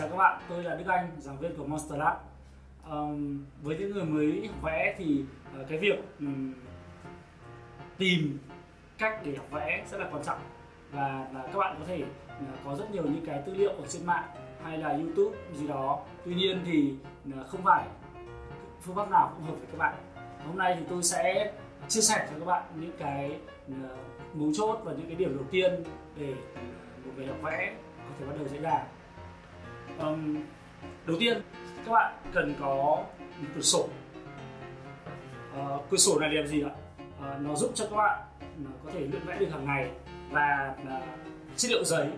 chào các bạn, tôi là Đức Anh, giảng viên của Monster Lab. Um, với những người mới học vẽ thì uh, cái việc um, tìm cách để học vẽ rất là quan trọng và là các bạn có thể uh, có rất nhiều những cái tư liệu ở trên mạng hay là YouTube gì đó. Tuy nhiên thì uh, không phải phương pháp nào cũng hợp với các bạn. Hôm nay thì tôi sẽ chia sẻ cho các bạn những cái uh, mấu chốt và những cái điểm đầu tiên để uh, một người học vẽ có thể bắt đầu dễ dàng um, đầu tiên các bạn cần có một cửa sổ. Uh, cửa sổ này làm gì ạ? Uh, nó giúp cho các bạn ờ, có thể luyện vẽ được hàng ngày và uh, chất liệu giấy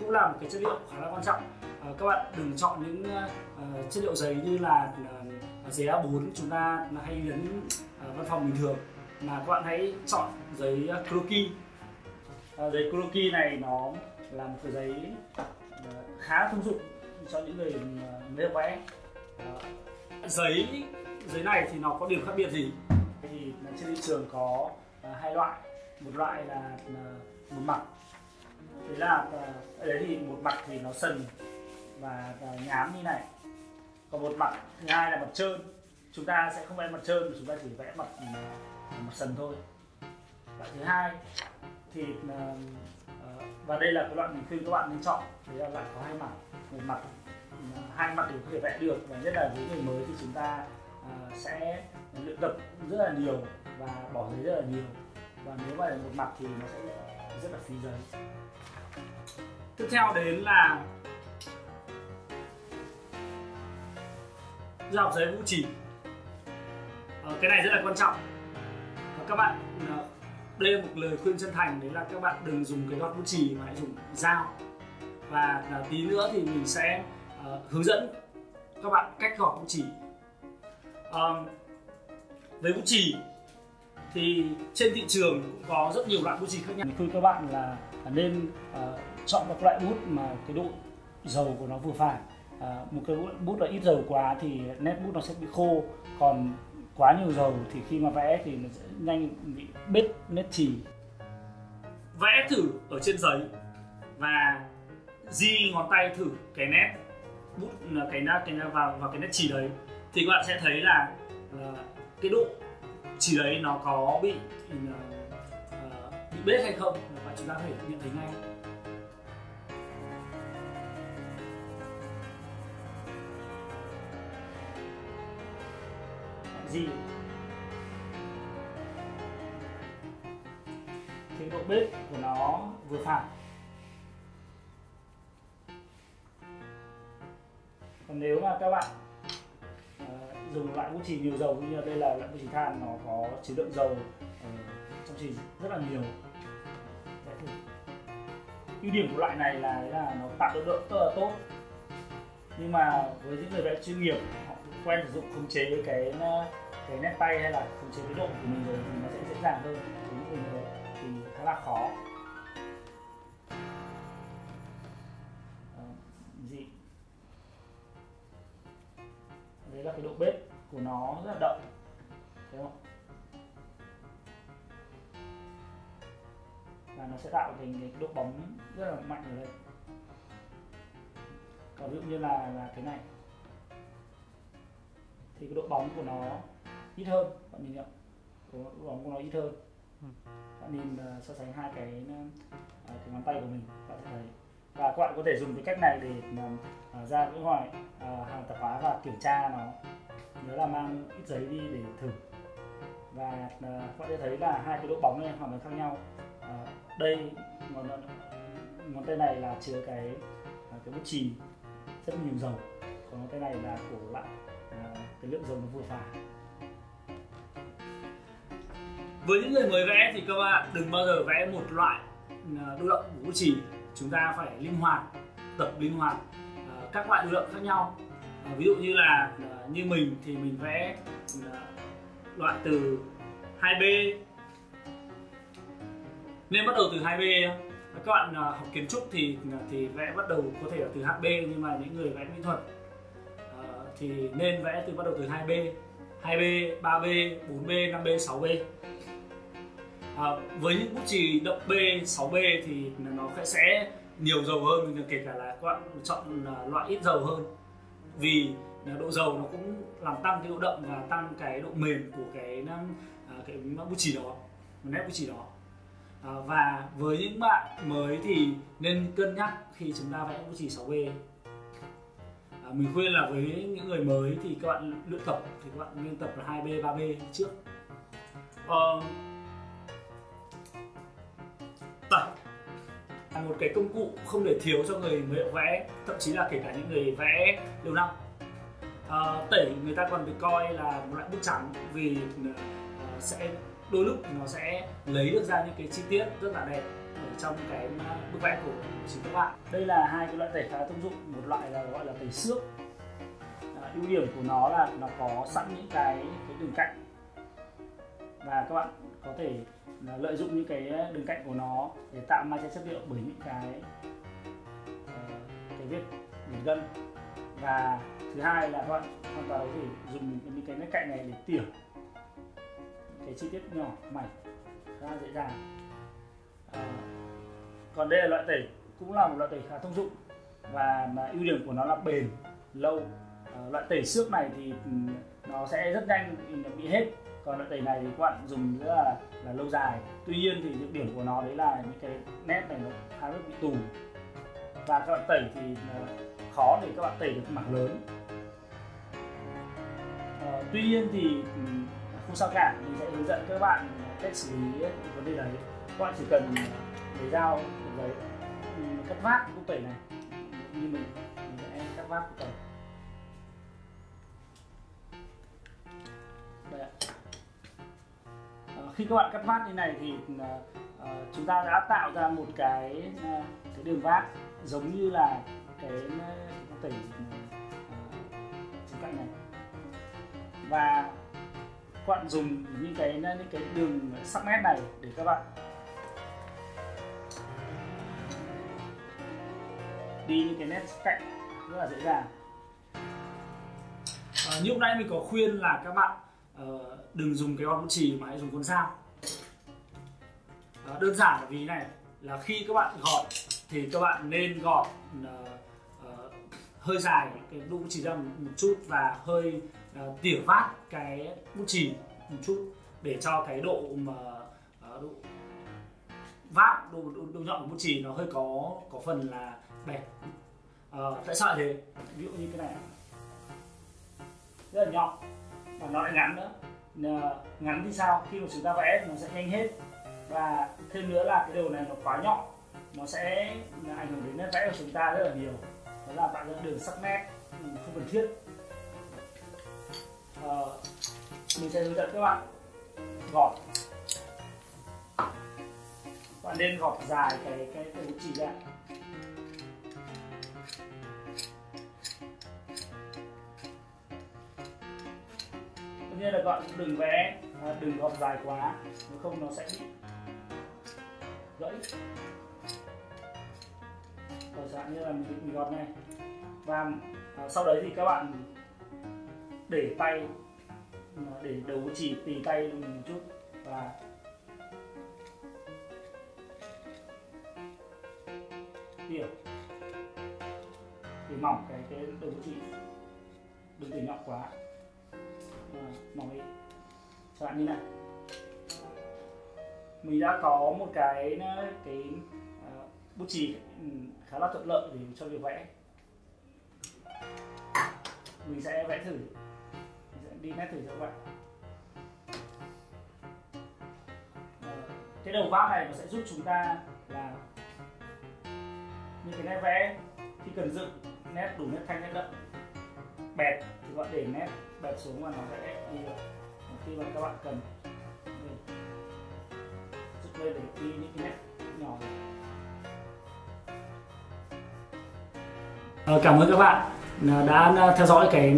cũng là một cái chất liệu khá là quan trọng. Uh, các bạn đừng chọn những uh, chất liệu giấy như là uh, giấy A4 chúng ta hay đến uh, văn phòng bình thường mà các bạn hãy chọn giấy croquis uh, giấy croquis này nó là một cái giấy Ờ, khá thông dụng cho những người ờ, mới học vẽ. Ờ, giấy giấy này thì nó có điểm khác biệt gì? Thì trên thị trường có hai loại. Một loại là một mặt. Thế là ở đấy thì một mặt thì nó sần và, và nhám như này. Còn một mặt thứ hai là mặt trơn. Chúng ta sẽ không vẽ mặt trơn mà chúng ta chỉ vẽ mặt mặt sần thôi. Loại thứ hai thì Ờ, và đây là cái loại mình khuyên các bạn nên chọn. Đấy là loại có hai mặt. Một mặt ừ, hai mặt đều có thể vẽ được và nhất là với người mới thì chúng ta uh, sẽ luyện tập rất là nhiều và bỏ giấy rất là nhiều. Và nếu mà là một mặt thì nó sẽ rất là phí giấy. Tiếp theo đến là dọc giấy vũ chỉ uh, ờ, cái này rất là quan trọng. Và các bạn uh, đây là một lời khuyên chân thành đấy là các bạn đừng dùng cái gọt bút chì mà hãy dùng dao. Và uh, tí nữa thì mình sẽ uh, hướng dẫn các bạn cách gọt bút chì. Um, với bút chì thì trên thị trường cũng có rất nhiều loại bút chì khác nhau. Mình khuyên các bạn là nên uh, chọn một loại bút mà cái độ dầu của nó vừa phải. Uh, một cái bút là ít dầu quá thì nét bút nó sẽ bị khô còn quá nhiều dầu thì khi mà vẽ thì nó sẽ nhanh bị bết nét chì. Vẽ thử ở trên giấy và di ngón tay thử cái nét bút cái nét cái nét vào vào cái nét chì đấy thì các bạn sẽ thấy là uh, cái độ chỉ đấy nó có bị uh, bị bết hay không và chúng ta có thể nhận thấy ngay. Gì? Thì độ bếp của nó vừa phải. Còn nếu mà các bạn uh, dùng loại bút chì nhiều dầu như đây là loại bút chì than nó có chứa lượng dầu uh, trong chì rất là nhiều. Ưu điểm của loại này là là nó tạo độ đỡ rất là tốt. Nhưng mà với những người vẽ chuyên nghiệp họ quen sử dụng khống chế cái ờ, cái nét tay hay là khống chế cái độ của mình rồi thì nó sẽ dễ dàng hơn. Với những người thì khá là khó. À, gì? Đấy là cái độ bếp của nó rất là đậm thấy không? Và nó sẽ tạo thành cái độ bóng rất là mạnh ở đây. Còn ví dụ như là là cái này thì cái độ bóng của nó ít hơn bạn nhìn nhận độ bóng của nó ít hơn. Ừ. bạn nhìn uh, so sánh hai cái uh, cái ngón tay của mình bạn sẽ thấy. Và các bạn có thể dùng cái cách này để uh, ra những hỏi uh, hàng tạp hóa và kiểm tra nó. Nhớ là mang ít giấy đi để thử. Và uh, các bạn sẽ thấy là hai cái độ bóng này hoàn toàn khác nhau. Uh, đây ngón ngón tay này là chứa cái uh, cái bút chì rất nhiều dầu. Còn ngón tay này là của lại uh, cái lượng dầu nó vừa phải với những người mới vẽ thì các bạn đừng bao giờ vẽ một loại à, đô động của bút chì chúng ta phải linh hoạt tập linh hoạt à, các loại đô động khác nhau. À, ví dụ như là à, như mình thì mình vẽ loại từ 2B nên bắt đầu từ 2B các bạn học kiến trúc thì thì vẽ bắt đầu có thể là từ HB nhưng mà những người vẽ mỹ thuật thì nên vẽ từ bắt đầu từ 2B 2B, 3B, 4B, 5B, 6B à, với những bút chì động B 6B thì nó sẽ nhiều dầu hơn kể cả là các bạn chọn à, loại ít dầu hơn. Vì độ dầu nó cũng làm tăng cái độ đậm và tăng cái độ mềm của cái à, cái bút chì đó nét bút chì đó. À, và với những bạn mới thì nên cân nhắc khi chúng ta vẽ bút chì 6B mình khuyên là với những người mới thì các bạn luyện tập thì các bạn nên tập là 2B 3B trước. Ờ, à, là một cái công cụ không để thiếu cho người mới vẽ thậm chí là kể cả những người vẽ lâu năm à, tẩy người ta còn được coi là một loại bút trắng vì uh, sẽ đôi lúc nó sẽ lấy được ra những cái chi tiết rất là đẹp ở trong cái bức vẽ của chính các bạn đây là hai cái loại tẩy khá thông dụng một loại là gọi là tẩy xước. À, ưu điểm của nó là nó có sẵn những cái cái đường cạnh. Và các bạn có thể là lợi dụng những cái đường cạnh của nó để tạo ma chất liệu bởi những cái à, cái vết đường gân. Và thứ hai là các bạn hoàn toàn có thể dùng những cái nét cạnh này để tỉa. Cái chi tiết nhỏ mảnh khá dễ dàng à, còn đây là loại tẩy cũng là một loại tẩy khá thông dụng. Và mà ưu điểm của nó là bền lâu. À, loại tẩy xước này thì ừ, nó sẽ rất nhanh bị hết. Còn loại tẩy này thì các bạn dùng rất là, là lâu dài. Tuy nhiên thì nhược điểm của nó đấy là những cái nét này nó khá rất bị tù. Và các bạn tẩy thì ờ, khó để các bạn tẩy được mảng lớn. À, tuy nhiên thì ừ, không sao cả. Mình sẽ hướng dẫn các bạn cách xử lý vấn đề đấy bạn chỉ cần ờ, lấy dao lấy cắt vát cái cục tẩy này. Như mình mình sẽ cắt vát cục tẩy. Đây ạ. À, khi các bạn cắt vát như này thì uh, chúng ta đã tạo ra một cái uh, cái đường vát giống như là cái uh, tẩy uh, cạnh này. Và các bạn dùng những cái những cái đường sắc nét này để các bạn đi những cái nét cạnh rất là dễ dàng. À, như hôm nay mình có khuyên là các bạn uh, đừng dùng cái con bút chì mà hãy dùng con dao à, ờ, đơn giản là vì này là khi các bạn gọt thì các bạn nên gọt uh, uh, hơi dài cái bút chì ra một chút và hơi uh, tỉa vát cái bút chì một chút để cho cái độ mà uh, độ vát đồ, đồ, đồ nhọn của bút chì nó hơi có có phần là bẹp à, ờ, tại sao lại thế? Ví dụ như cái này. Rất là nhọn. Và nó lại ngắn nữa. Ờ, ngắn thì sao? Khi mà chúng ta vẽ nó sẽ nhanh hết. Và thêm nữa là cái đầu này nó quá nhọn. Nó sẽ ảnh hưởng đến nét vẽ của chúng ta rất là nhiều. Đó là tạo ra đường sắc nét. Ừ, không cần thiết. À, mình sẽ hướng dẫn các bạn gọt bạn nên gọt dài cái cái cái chỉ ra. Tất nhiên là các bạn đừng vẽ à, đừng gọt dài quá nếu không nó sẽ bị gãy. Chẳng dạng như là mình, mình gọt này. Và à, sau đấy thì các bạn để tay à, để đầu chỉ tì tay mình một chút và tiểu thì mỏng cái cái đầu bị đừng bị nhọn quá. À, mỏng đi. Các bạn như này. Mình đã có một cái ờ, cái uh, bút chì ừ, khá là thuận lợi để cho việc vẽ. Mình sẽ vẽ thử. Mình sẽ đi nét thử cho các bạn. Cái đầu vát này nó sẽ giúp chúng ta là như cái nét vẽ, khi cần dựng, nét đủ nét thanh, nét đậm. Bẹt thì bạn để nét bẹt xuống và nó sẽ đi được. Khi mà các bạn cần dựng lên để đi những cái nét nhỏ ờ, cảm ơn các bạn ờ, đã ờ, theo dõi cái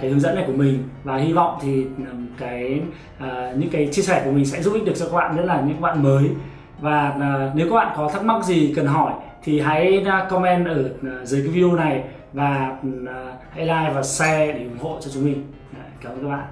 cái hướng dẫn này của mình. Và hy vọng thì ừ, cái những cái chia sẻ của mình sẽ giúp ích được cho các bạn nhất là những bạn mới. Và nếu các bạn có thắc mắc gì cần hỏi thì hãy à, comment ở à, dưới cái video này và à, hãy like và share để ủng hộ cho chúng mình. Cảm ơn các bạn.